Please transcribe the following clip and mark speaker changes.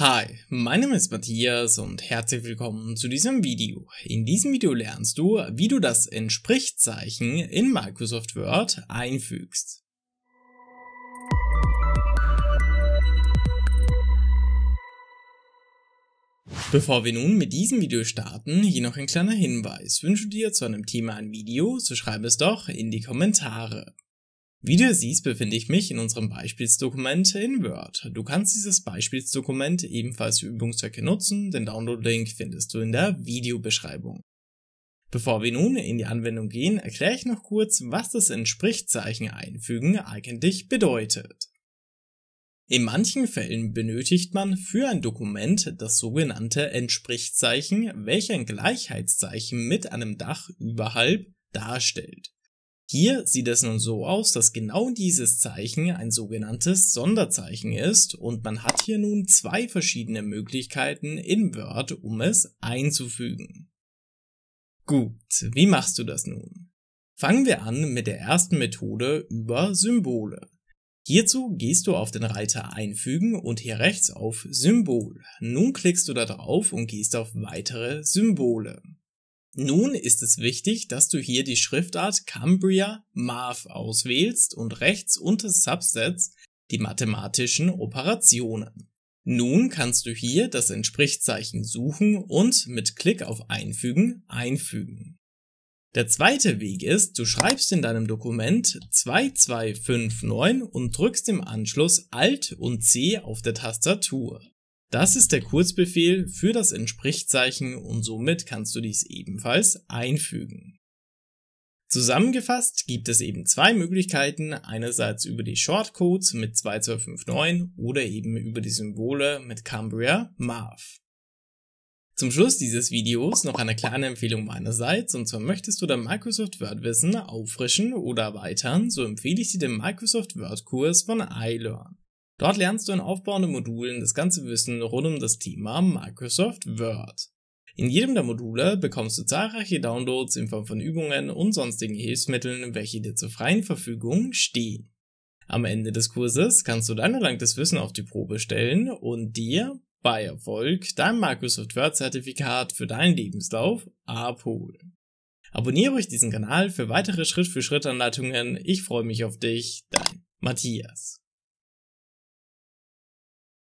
Speaker 1: Hi, mein Name ist Matthias und herzlich willkommen zu diesem Video. In diesem Video lernst du, wie du das Entsprichzeichen in Microsoft Word einfügst. Bevor wir nun mit diesem Video starten, hier noch ein kleiner Hinweis. Wünsche dir zu einem Thema ein Video, so schreib es doch in die Kommentare. Wie du siehst, befinde ich mich in unserem Beispielsdokument in Word. Du kannst dieses Beispielsdokument ebenfalls für Übungszwecke nutzen, den Download-Link findest du in der Videobeschreibung. Bevor wir nun in die Anwendung gehen, erkläre ich noch kurz, was das Entsprichzeichen einfügen eigentlich bedeutet. In manchen Fällen benötigt man für ein Dokument das sogenannte Entsprichzeichen, welches ein Gleichheitszeichen mit einem Dach überhalb darstellt. Hier sieht es nun so aus, dass genau dieses Zeichen ein sogenanntes Sonderzeichen ist und man hat hier nun zwei verschiedene Möglichkeiten in Word, um es einzufügen. Gut, wie machst du das nun? Fangen wir an mit der ersten Methode über Symbole. Hierzu gehst du auf den Reiter Einfügen und hier rechts auf Symbol. Nun klickst du da drauf und gehst auf weitere Symbole. Nun ist es wichtig, dass du hier die Schriftart Cambria Math auswählst und rechts unter Subsets die mathematischen Operationen. Nun kannst du hier das Entsprichzeichen suchen und mit Klick auf Einfügen einfügen. Der zweite Weg ist, du schreibst in deinem Dokument 2259 und drückst im Anschluss Alt und C auf der Tastatur. Das ist der Kurzbefehl für das Entsprichzeichen und somit kannst du dies ebenfalls einfügen. Zusammengefasst gibt es eben zwei Möglichkeiten, einerseits über die Shortcodes mit 2259 oder eben über die Symbole mit Cambria Math. Zum Schluss dieses Videos noch eine kleine Empfehlung meinerseits, und zwar möchtest du dein Microsoft Word Wissen auffrischen oder erweitern, so empfehle ich dir den Microsoft Word Kurs von iLearn. Dort lernst du in aufbauenden Modulen das ganze Wissen rund um das Thema Microsoft Word. In jedem der Module bekommst du zahlreiche Downloads in Form von Übungen und sonstigen Hilfsmitteln, welche dir zur freien Verfügung stehen. Am Ende des Kurses kannst du dein erlangtes Wissen auf die Probe stellen und dir bei Erfolg dein Microsoft Word Zertifikat für deinen Lebenslauf abholen. Abonniere euch diesen Kanal für weitere Schritt-für-Schritt-Anleitungen. Ich freue mich auf dich, dein Matthias.